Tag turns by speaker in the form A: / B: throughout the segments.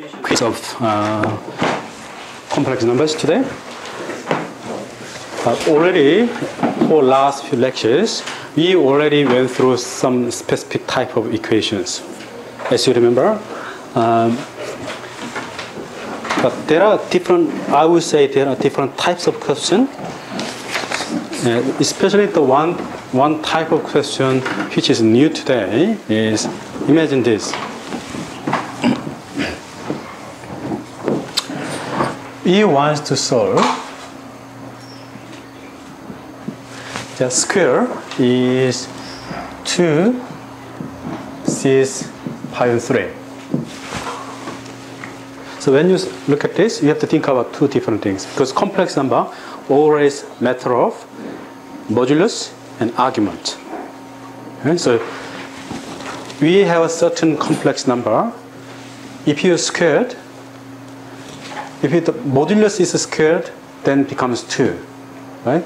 A: piece of uh, complex numbers today. Uh, already, for last few lectures, we already went through some specific type of equations. As you remember, um, but there are different. I would say there are different types of question, uh, especially the one one type of question which is new today is imagine this. E wants to solve the square is 2 cis pi 3. So when you look at this, you have to think about two different things because complex number always matter of modulus and argument. Okay? So we have a certain complex number. If you squared, if the modulus is squared, then becomes 2, right?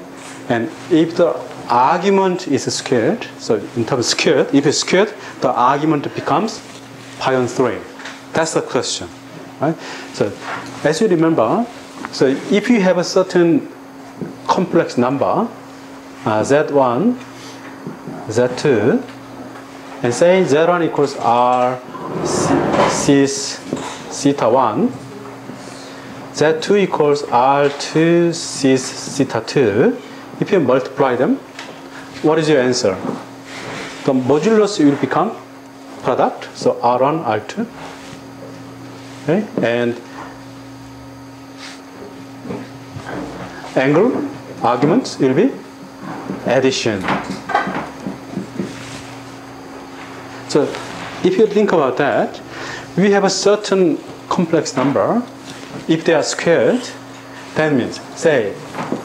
A: And if the argument is squared, so in terms of squared, if it's squared, the argument becomes pi on 3. That's the question, right? So as you remember, so if you have a certain complex number, uh, z1, z2, and say z1 equals r cis theta 1, z2 equals r2 cis theta 2. If you multiply them, what is your answer? The modulus will become product, so r1, r2. Okay? And angle arguments will be addition. So if you think about that, we have a certain complex number. If they are squared, that means, say,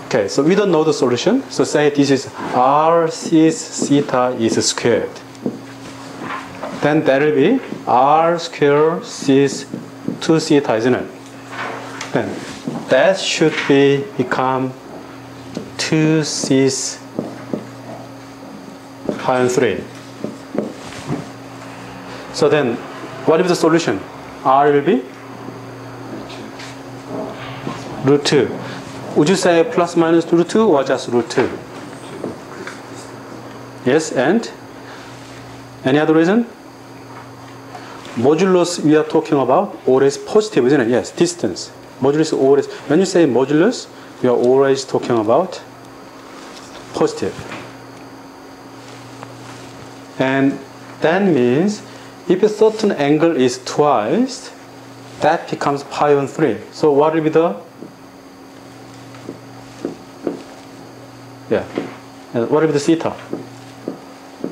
A: okay, so we don't know the solution. So say this is r cis theta is squared. Then that will be r square cis 2 theta, isn't it? Then that should be become 2 cis pi 3. So then, what is the solution? R will be root 2. Would you say plus minus root 2 or just root 2? Yes, and? Any other reason? Modulus we are talking about always positive, isn't it? Yes, distance. Modulus always, when you say modulus, we are always talking about positive. And that means if a certain angle is twice, that becomes pi on 3. So what will be the yeah, and what be the theta?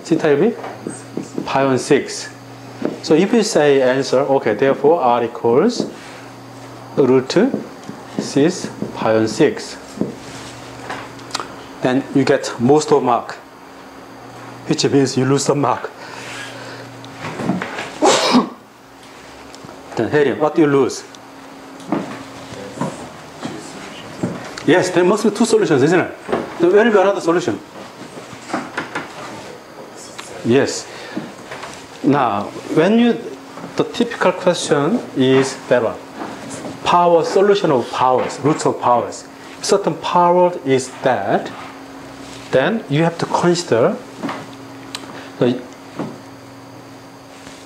A: Theta will be pi on 6. So if you say answer, okay, therefore R equals root 2 cis pi on 6. Then you get most of mark, which means you lose some mark. then Helium, what do you lose? Yes, there must be two solutions, isn't it? There will be another solution. Yes. Now, when you, the typical question is that one. Power, solution of powers, roots of powers. Certain power is that, then you have to consider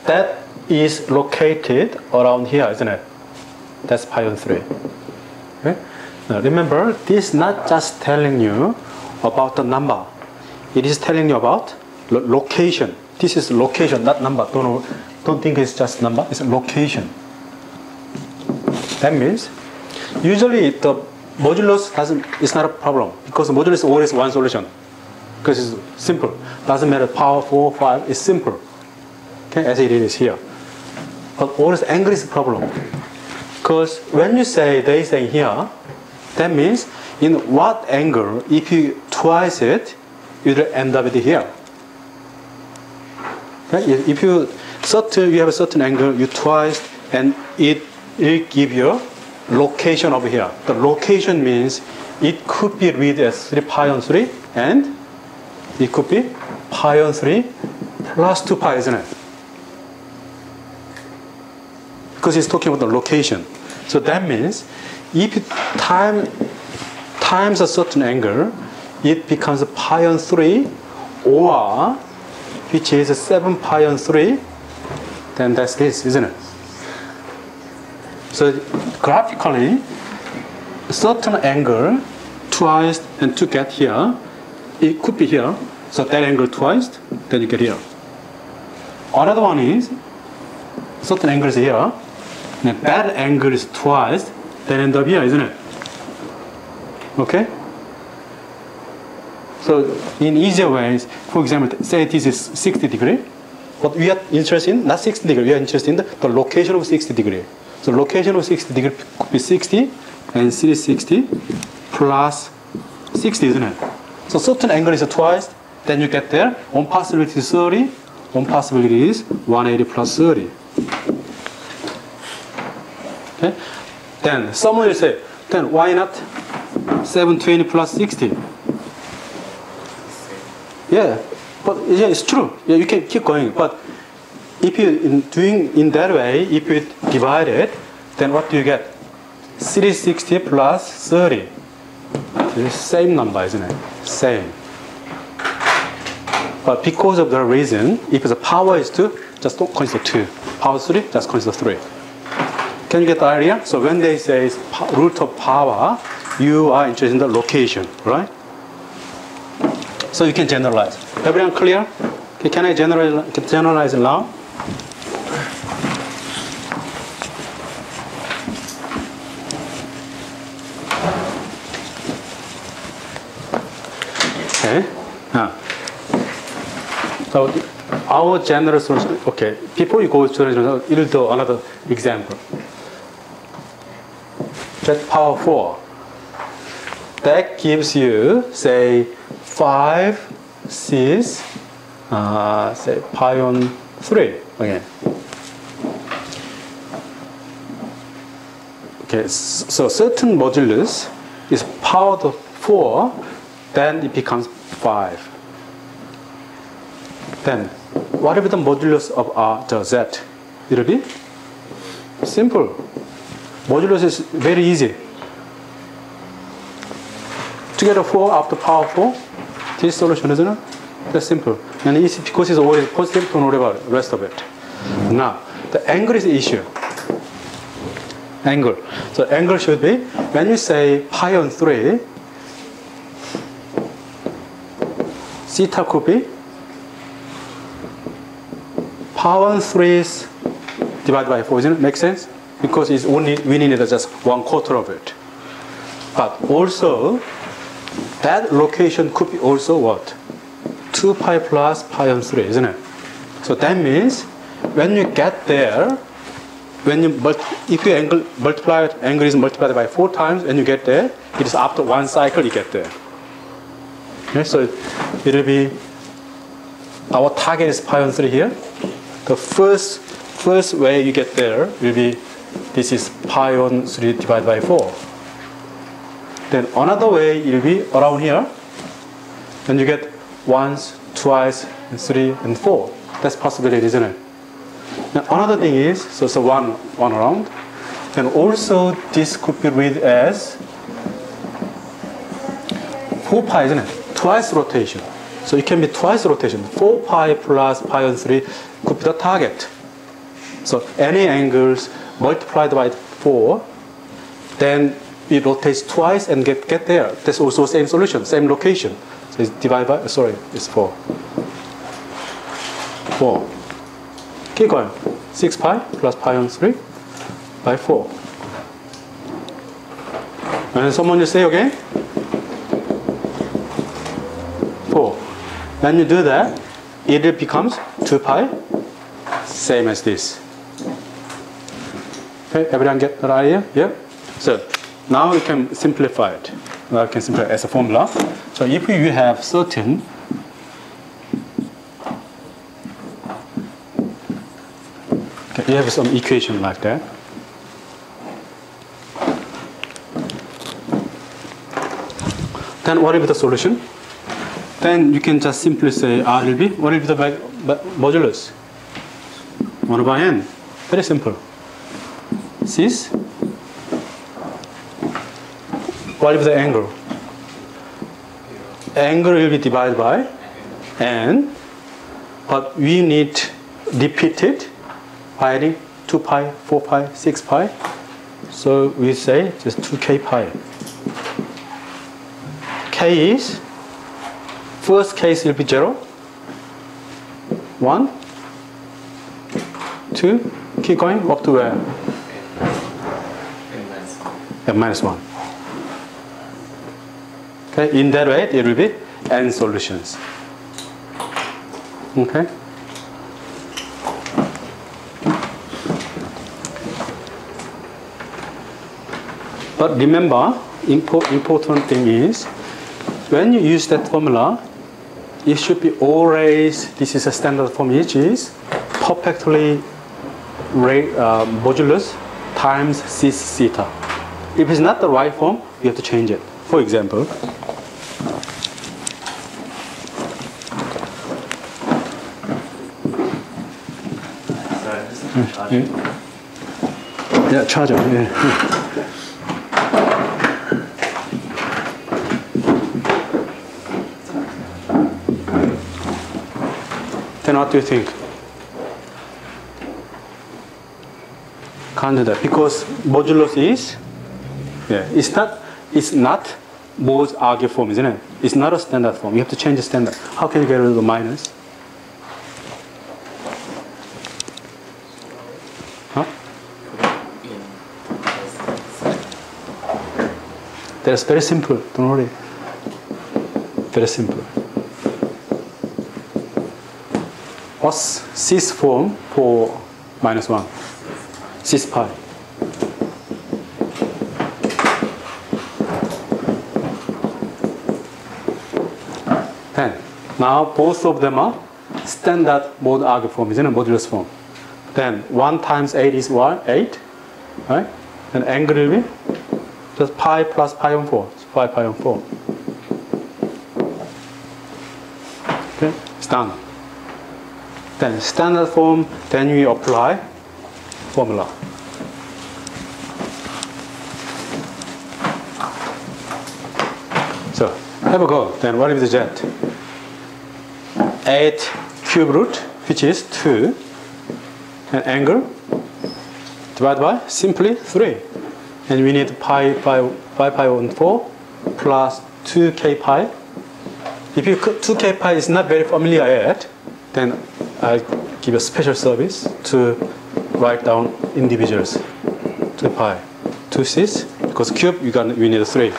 A: that is located around here, isn't it? That's pi on 3. Now remember, this is not just telling you about the number. It is telling you about lo location. This is location, not number. Don't, don't think it's just number, it's location. That means, usually the modulus doesn't, it's not a problem because modulus is always one solution. Because it's simple. Doesn't matter power 4, 5, it's simple. Okay, as it is here. But always angle is problem. Because when you say there is a here, that means in what angle, if you twice it, you will end up here. Okay? If you certain you have a certain angle, you twice, and it will give you location over here. The location means it could be read as 3 pi on 3, and it could be pi on 3 plus 2 pi, isn't it? because it's talking about the location. So that means if time times a certain angle, it becomes pi on 3 or which is 7 pi on 3, then that's this, isn't it? So graphically, certain angle twice and to get here, it could be here. So that angle twice, then you get here. Another one is certain angle is here. And that angle is twice, then end up here, isn't it? Okay? So in easier ways, for example, say this is 60 degree. What we are interested in, not 60 degree, we are interested in the, the location of 60 degree. So location of 60 degree could be 60 and 360 plus 60, isn't it? So certain angle is twice, then you get there. One possibility is 30, one possibility is 180 plus 30. Okay? Then someone will say, then why not 720 plus 60? Yeah, but yeah, it's true. Yeah, you can keep going. But if you in doing in that way, if you divide it, then what do you get? 360 plus 30. It's same number, isn't it? Same. But because of the reason, if the power is 2, just don't consider 2. Power 3, just consider 3. Can you get the idea? So when they say root of power, you are interested in the location, right? So you can generalize. Everyone clear? Okay, can I generalize, generalize now? Okay. Now, so our general solution. Okay, before you go to another example. Just power four. That gives you say 5 cis, uh, say pi on 3 again. Okay, so certain modulus is power of 4, then it becomes 5. Then, what if the modulus of R, the Z? It'll be simple. Modulus is very easy. To get a 4 after power 4, this solution isn't it? That's simple. And it's because it's always positive, don't worry about the rest of it. Now, the angle is the issue. Angle. So angle should be, when you say pi on 3, theta could be pi on 3 divided by 4, isn't it? Make sense? Because it's only, we need just one quarter of it. But also, that location could be also what? 2 pi plus pi on 3, isn't it? So that means when you get there, when you if you angle multiply angle is multiplied by four times, when you get there, it is after one cycle you get there. Okay, so it will be our target is pi on 3 here. The first first way you get there will be this is pi on 3 divided by 4. Then another way it will be around here. Then you get once, twice, and three, and four. That's possibility, isn't it? Now another thing is, so, so one, one around. And also this could be read as 4 pi, isn't it? Twice rotation. So it can be twice rotation. 4 pi plus pi on 3 could be the target. So any angles multiplied by 4, then it rotates twice and get, get there. That's also same solution, same location. So it's divided by, uh, sorry, it's 4. 4. Keep going. 6 pi plus pi on 3 by 4. And someone you say again? 4. When you do that, it becomes 2 pi, same as this. Okay, everyone get the idea? Yeah? So now we can simplify it. Now we can simplify it as a formula. So if you have certain okay, you have some equation like that. Then what will be the solution? Then you can just simply say R will be, what will be the modulus? 1 by n. Very simple. Cis. What is the angle? Angle will be divided by n, but we need repeated dividing 2 pi, 4 pi, 6 pi. So we say just 2k pi. k is, first case will be 0, 1, 2, keep going up to where? N minus 1. Okay, in that way it will be n solutions. Okay. But remember, impo- important thing is when you use that formula, it should be always this is a standard form which is perfectly uh, modulus times cis theta. If it's not the right form, you have to change it. For example,
B: Sorry,
A: yeah, charger. Yeah. Then what do you think? Can't do that because modulus is yeah, it's not it's not mod-arg form, isn't it? It's not a standard form. You have to change the standard. How can you get rid of the minus? Huh? That's very simple. Don't worry. Very simple. What's cis form for minus 1? Cis pi. Then, now both of them are standard mod-arg form, isn't it? Modulus form. Then 1 times 8 is what? 8. Right? And angle will be just pi plus pi on 4. It's 5 pi on 4. Okay, it's done. Then standard form, then we apply formula. So have a go. Then what is the jet? 8 cube root, which is 2, and angle divided by simply 3. And we need pi, pi, pi, pi on 4 plus 2k pi. If you 2k pi is not very familiar yet, then I give a special service to write down individuals. 2 pi, 2 cis, because cube you got we need 3.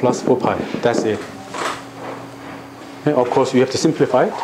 A: Plus 4 pi, that's it. And of course, you have to simplify it.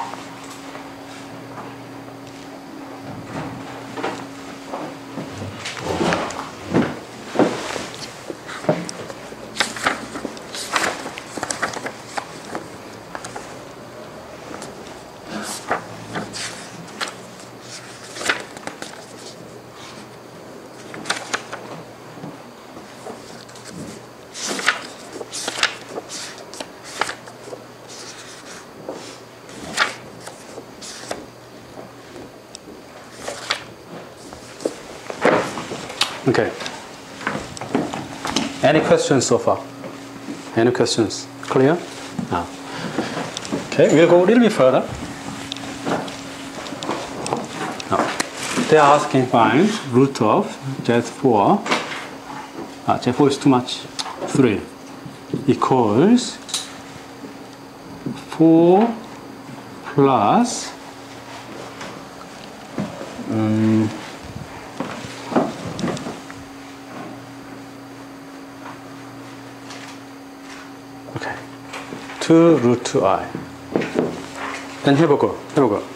A: Okay. Any questions so far? Any questions? Clear? Now. Okay, we'll go a little bit further. They are asking find root of Z4. Uh, Z4 is too much. 3 equals 4 plus um, 2 루트 i. 일단 해보고, 해보고.